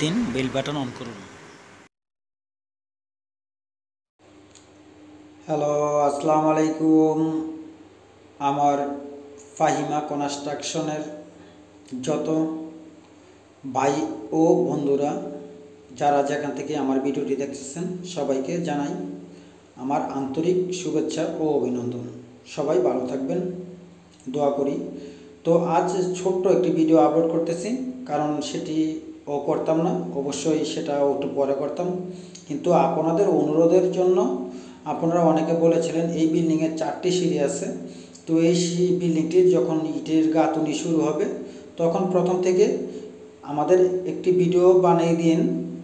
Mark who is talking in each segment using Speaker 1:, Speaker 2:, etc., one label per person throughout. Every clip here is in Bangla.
Speaker 1: দিন বেল বাটন অন করুন।
Speaker 2: হ্যালো, আসসালামু আলাইকুম। আমার ফাহিমা কনস্ট্রাকশনের যত ভাই ও বন্ধুরা, যারা যেখান থেকে আমার ভিডিওটি দেখতেছেন, সবাইকে জানাই আমার আন্তরিক শুভেচ্ছা ও অভিনন্দন। সবাই ভালো থাকবেন, দোয়া করি। তো আজ ছোট্ট একটি ভিডিও আপলোড করতেছি, কারণ সেটি ও করতাম না, অবশ্যই সেটা একটু পরে করতাম। কিন্তু আপনাদের অনুরোধের জন্য আপনারা অনেকে বলেছিলেন, এই বিল্ডিংয়ের চারটি সিঁড়ি আছে। তো এই বিল্ডিংটির যখন ইটের গাঁথুনি শুরু হবে, তখন প্রথম থেকে আমাদের একটি ভিডিও বানিয়ে দিন,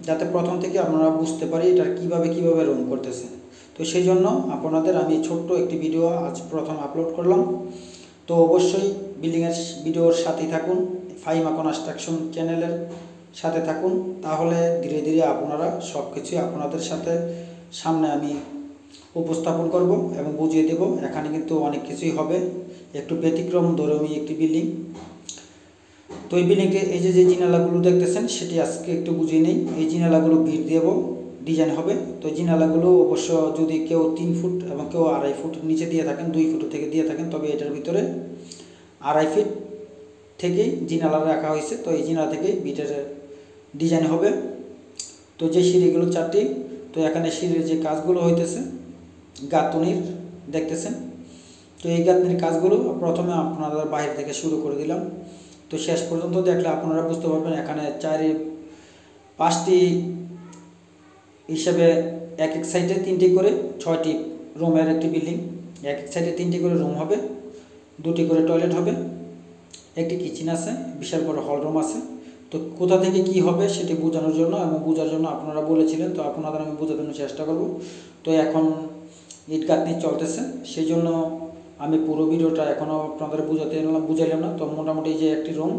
Speaker 2: যাতে প্রথম থেকে আপনারা বুঝতে পারি এটা কীভাবে কীভাবে রুম করতেছে। তো সেই জন্য আপনাদের আমি ছোট্ট একটি ভিডিও আজ প্রথম আপলোড করলাম। তো অবশ্যই বিল্ডিংয়ের ভিডিওর সাথেই থাকুন ফাইমা কনস্ট্রাকশন চ্যানেলের সাথে থাকুন, তাহলে ধীরে ধীরে আপনারা সব কিছুই আপনাদের সাথে সামনে আমি উপস্থাপন করব এবং বুঝিয়ে দেব, এখানে কিন্তু অনেক কিছুই হবে। একটু ব্যতিক্রম, ধর্মী একটি বিল্ডিং তো এই বিল্ডিংটি এই যে যে জিনালাগুলো দেখতেছেন, সেটি আজকে একটু বুঝিয়ে নেই। এই জিনালাগুলো ভিড় দেব ডিজাইন হবে। তো জিনালাগুলো অবশ্য যদি কেউ তিন ফুট এবং কেউ আড়াই ফুট নিচে দিয়ে থাকেন, দুই ফুট থেকে দিয়ে থাকেন, তবে এটার ভিতরে আড়াই ফিট থেকেই জিনালা রাখা হয়েছে। তো এই জিনালা থেকেই বিটের ডিজাইন হবে। তো যে সিঁড়িগুলো, চারটি, তো এখানে সিঁড়ির যে কাজগুলো হইতেছে, গাঁথনির দেখতেছেন। তো এই গাঁথনির কাজগুলো প্রথমে আপনাদের বাইরে থেকে শুরু করে দিলাম। তো শেষ পর্যন্ত দেখলে আপনারা বুঝতে পারবেন, এখানে চারি পাঁচটি হিসাবে এক এক সাইডে তিনটি করে ছয়টি রুমের একটি বিল্ডিং। এক এক সাইডে তিনটি করে রুম হবে, দুটি করে টয়লেট হবে। একটি কিচেন আছে, বিশাল বড় হল রুম আছে। তো কোথা থেকে কি হবে সেটি বোঝানোর জন্য এবং বোঝার জন্য আপনারা বলেছিলেন, তো আপনাদের আমি বোঝানোর চেষ্টা করব। তো এখন ইট গাঁথনি চলতেছে সেই জন্য আমি পুরো ভিডিওটা এখনও আপনাদের বোঝাতে বুঝাইলাম না। তো মোটামুটি যে একটি রুম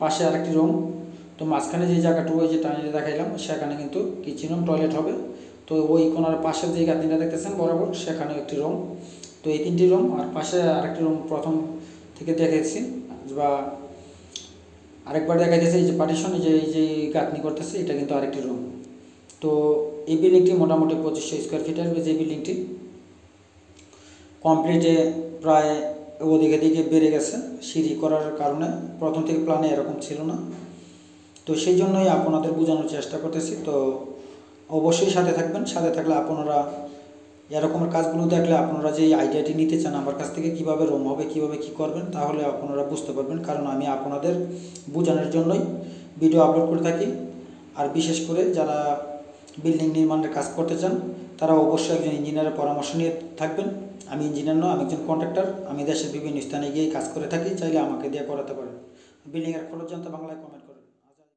Speaker 2: পাশে আরেকটি রুম তো মাঝখানে যে জায়গাটুকু যে টানিয়ে দেখাইলাম, সেখানে কিন্তু কিচেন রুম টয়লেট হবে। তো ওই কোনার পাশের যে গাঁথনিটা দেখতেছেন, বরাবর সেখানে একটি রুম তো এই তিনটি রুম আর পাশে আরেকটি রুম প্রথম থেকে দেখেছি বা আরেকবার দেখা যাচ্ছে এই যে পার্টিশন যে, এই যে গাঁথনি করতেছে, এটা কিন্তু আরেকটি রুম তো এই বিল্ডিংটি মোটামুটি পঁচিশশো স্কোয়ার ফিটের যে বিল্ডিংটি কমপ্লিটে প্রায় ওদিকে দিকে বেড়ে গেছে, সিঁড়ি করার কারণে। প্রথম থেকে প্ল্যানে এরকম ছিল না। তো সেই জন্যই আপনাদের বোঝানোর চেষ্টা করতেছি। তো অবশ্যই সাথে থাকবেন। সাথে থাকলে আপনারা এরকমের কাজগুলো দেখলে আপনারা যে আইডিয়াটি নিতে চান আমার কাছ থেকে কীভাবে রুম হবে, কীভাবে কি করবেন, তাহলে আপনারা বুঝতে পারবেন। কারণ আমি আপনাদের বোঝানোর জন্যই ভিডিও আপলোড করে থাকি। আর বিশেষ করে যারা বিল্ডিং নির্মাণের কাজ করতে চান, তারা অবশ্যই একজন ইঞ্জিনিয়ারের পরামর্শ নিয়ে থাকবেন। আমি ইঞ্জিনিয়ার নয়, আমি একজন কন্ট্রাক্টর আমি দেশের বিভিন্ন স্থানে গিয়ে কাজ করে থাকি, চাইলে আমাকে দিয়ে করাতে পারেন। বিল্ডিংয়ের খরচ জানতে বাংলায় কমেন্ট